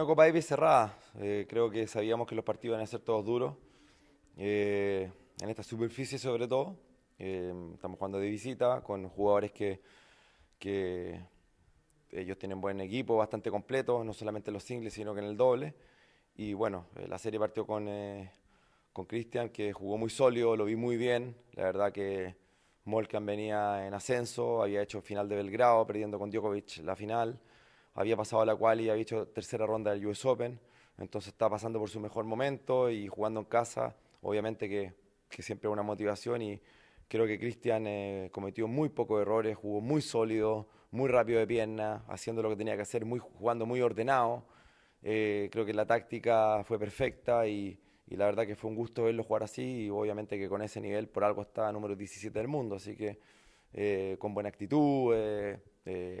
Una Copa Davis cerrada. Eh, creo que sabíamos que los partidos iban a ser todos duros. Eh, en esta superficie sobre todo. Eh, estamos jugando de visita con jugadores que, que ellos tienen buen equipo, bastante completo, no solamente en los singles, sino que en el doble. Y bueno, la serie partió con con Cristian, que jugó muy sólido, lo vi muy bien. La verdad que Molkan venía en ascenso, había hecho final de Belgrado, perdiendo con Djokovic la final había pasado la cual y había hecho tercera ronda del US Open, entonces está pasando por su mejor momento y jugando en casa, obviamente que, que siempre es una motivación y creo que Cristian eh, cometió muy pocos errores, jugó muy sólido, muy rápido de pierna, haciendo lo que tenía que hacer, muy, jugando muy ordenado. Eh, creo que la táctica fue perfecta y, y, la verdad que fue un gusto verlo jugar así y obviamente que con ese nivel por algo está número 17 del mundo, así que eh, con buena actitud,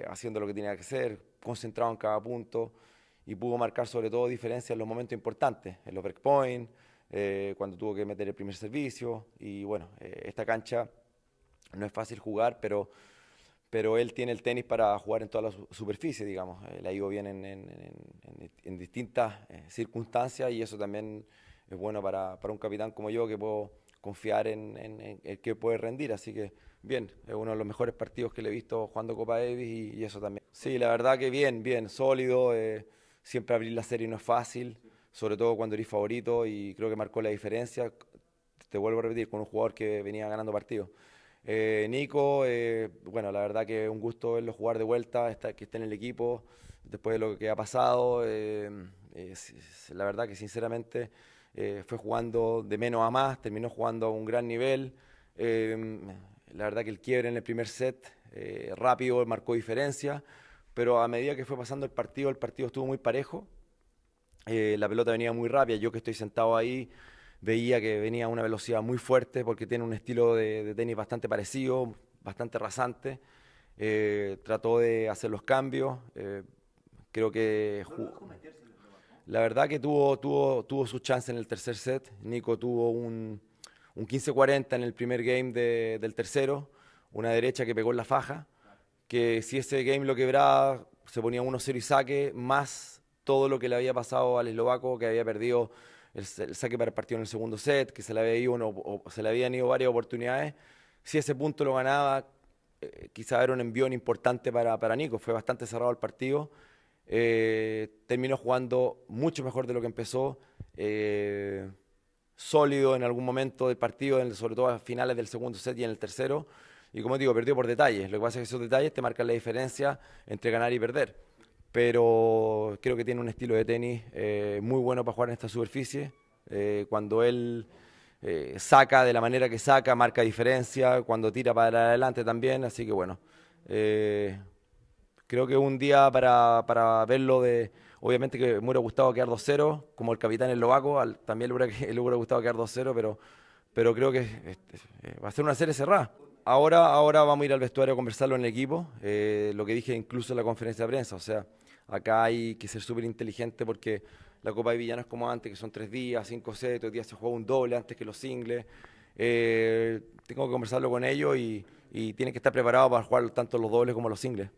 haciendo lo que tenía que hacer, concentrado en cada punto y pudo marcar sobre todo diferencias en los momentos importantes, en los breakpoints, eh, cuando tuvo que meter el primer servicio y bueno, eh, esta cancha no es fácil jugar, pero, pero él tiene el tenis para jugar en todas las superficies, digamos, eh, le ha ido bien en, en, distintas circunstancias y eso también es bueno para, para, un capitán como yo que puedo confiar en, el que puede rendir, así que bien, es uno de los mejores partidos que le he visto jugando Copa Davis y, eso también. Sí, la verdad que bien, bien, sólido, eh, siempre abrir la serie no es fácil, sobre todo cuando eres favorito y creo que marcó la diferencia, te vuelvo a repetir, con un jugador que venía ganando partidos. Eh, Nico, eh, bueno, la verdad que un gusto verlo jugar de vuelta, que esté en el equipo, después de lo que ha pasado, la verdad que sinceramente fue jugando de menos a más, terminó jugando a un gran nivel. La verdad que el quiebre en el primer set, eh, rápido, marcó diferencia, pero a medida que fue pasando el partido, el partido estuvo muy parejo. Eh, la pelota venía muy rápida, yo que estoy sentado ahí veía que venía a una velocidad muy fuerte porque tiene un estilo de, tenis bastante parecido, bastante rasante. Eh, trató de hacer los cambios, creo que... La verdad que tuvo, tuvo, tuvo su chance en el tercer set, Nico tuvo un un 15-40 en el primer game del tercero, una derecha que pegó en la faja, que si ese game lo quebraba, se ponía 1-0 y saque, más todo lo que le había pasado al eslovaco, que había perdido el, saque para el partido en el segundo set, que se le, había ido se le habían ido varias oportunidades. Si ese punto lo ganaba, eh, quizá era un envión importante para, para Nico, fue bastante cerrado el partido. Eh, terminó jugando mucho mejor de lo que empezó. Eh, sólido en algún momento del partido, sobre todo a finales del segundo set y en el tercero. Y como digo, perdió por detalles. Lo que pasa es que esos detalles te marcan la diferencia entre ganar y perder. Pero creo que tiene un estilo de tenis eh, muy bueno para jugar en esta superficie. Eh, cuando él eh, saca de la manera que saca, marca diferencia. Cuando tira para adelante también. Así que bueno, creo que un día para, para verlo de Obviamente que me hubiera gustado quedar 2-0, como el capitán eslovaco, también le hubiera, gustado quedar 2-0, pero, pero creo que este, eh, va a ser una serie cerrada. Ahora, ahora vamos a ir al vestuario a conversarlo en el equipo, eh, lo que dije incluso en la conferencia de prensa, o sea, acá hay que ser súper inteligente porque la Copa de Villano es como antes, que son tres días, cinco sets, hoy día se juega un doble antes que los singles. Eh, tengo que conversarlo con ellos y, y tienen que estar preparados para jugar tanto los dobles como los singles.